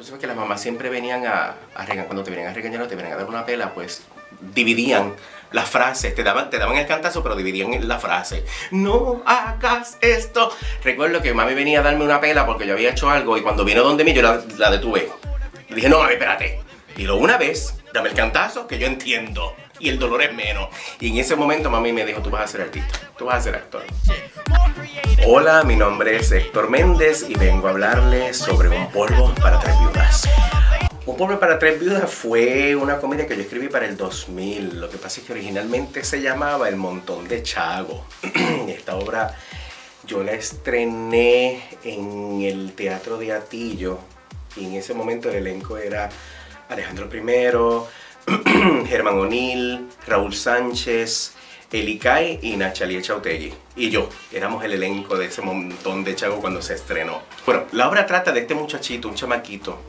tú sabes que las mamás siempre venían a, a regañar, cuando te venían a regañar o te venían a dar una pela, pues dividían las frases, te daban, te daban el cantazo, pero dividían la frase. No hagas esto. Recuerdo que mami venía a darme una pela porque yo había hecho algo y cuando vino donde mí yo la, detuve. Le dije, no mami, espérate. Dilo una vez, dame el cantazo que yo entiendo y el dolor es menos. Y en ese momento mami me dijo, tú vas a ser artista, tú vas a ser actor. Hola, mi nombre es Héctor Méndez y vengo a hablarles sobre un polvo para tres viudas. Un polvo para tres viudas fue una comedia que yo escribí para el 2000. Lo que pasa es que originalmente se llamaba El Montón de Chago. Esta obra yo la estrené en el Teatro de Atillo y en ese momento el elenco era Alejandro I, Germán O'Neill, Raúl Sánchez, Elicay y Nachalía Chautegui. Y yo, éramos el elenco de ese montón de Chago cuando se estrenó. Bueno, la obra trata de este muchachito, un chamaquito,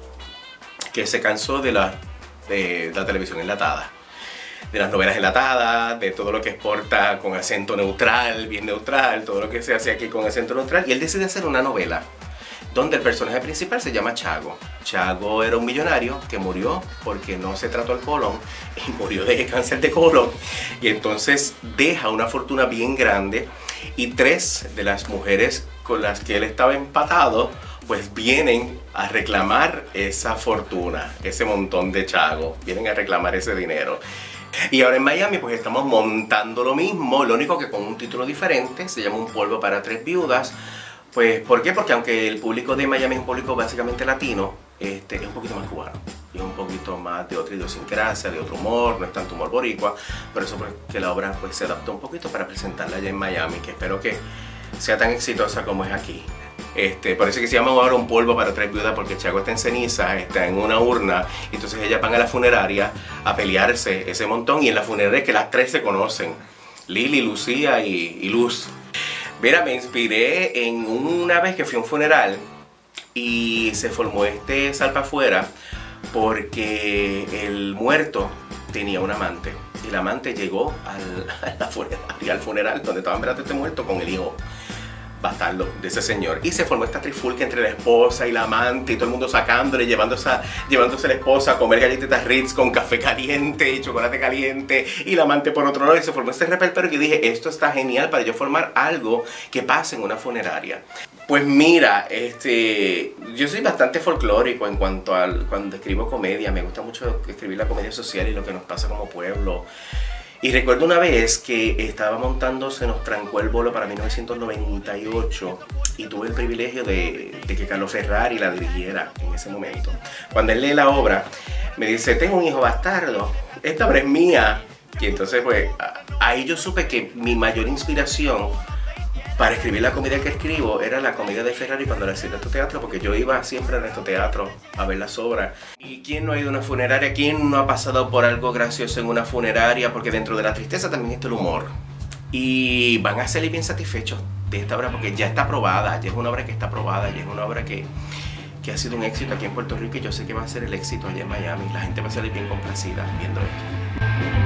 que se cansó de la, de la televisión enlatada. De las novelas enlatadas, de todo lo que exporta con acento neutral, bien neutral, todo lo que se hace aquí con acento neutral. Y él decide hacer una novela donde el personaje principal se llama Chago. Chago era un millonario que murió porque no se trató el colon y murió de cáncer de colon. Y entonces deja una fortuna bien grande y tres de las mujeres con las que él estaba empatado pues vienen a reclamar esa fortuna, ese montón de Chago, vienen a reclamar ese dinero. Y ahora en Miami pues estamos montando lo mismo, lo único que con un título diferente, se llama Un polvo para tres viudas, pues, ¿por qué? Porque aunque el público de Miami es un público básicamente latino, este, es un poquito más cubano. Y es un poquito más de otra idiosincrasia, de otro humor, no es tanto humor boricua. Por eso pues, que la obra pues, se adaptó un poquito para presentarla allá en Miami, que espero que sea tan exitosa como es aquí. Este, por eso que se llama ahora un polvo para tres viudas, porque Chago está en ceniza, está en una urna, y entonces ellas van a la funeraria a pelearse ese montón, y en la funeraria que las tres se conocen, Lili, Lucía y Luz. Mira, me inspiré en una vez que fui a un funeral y se formó este salpa afuera porque el muerto tenía un amante y el amante llegó al, al funeral donde estaba esperando este muerto con el hijo bastardo de ese señor. Y se formó esta trifulca entre la esposa y la amante y todo el mundo sacándole, llevándose a, llevándose a la esposa a comer galletitas Ritz con café caliente y chocolate caliente y la amante por otro lado. Y se formó este repertorio que dije, esto está genial para yo formar algo que pase en una funeraria. Pues mira, este, yo soy bastante folclórico en cuanto al cuando escribo comedia. Me gusta mucho escribir la comedia social y lo que nos pasa como pueblo. Y recuerdo una vez que estaba montando, se nos trancó el bolo para 1998 y tuve el privilegio de, que Carlos Ferrari la dirigiera en ese momento. Cuando él lee la obra, me dice, tengo un hijo bastardo, esta obra es mía. Y entonces pues ahí yo supe que mi mayor inspiración para escribir la comedia que escribo era la comedia de Ferrari cuando en nuestro teatro, porque yo iba siempre a nuestro teatro a ver las obras. ¿Y quién no ha ido a una funeraria? ¿Quién no ha pasado por algo gracioso en una funeraria? Porque dentro de la tristeza también está el humor. Y van a salir bien satisfechos de esta obra porque ya está aprobada, ya es una obra que está aprobada, ya es una obra que, que ha sido un éxito aquí en Puerto Rico y yo sé que va a ser el éxito allá en Miami. La gente va a salir bien complacida viendo esto.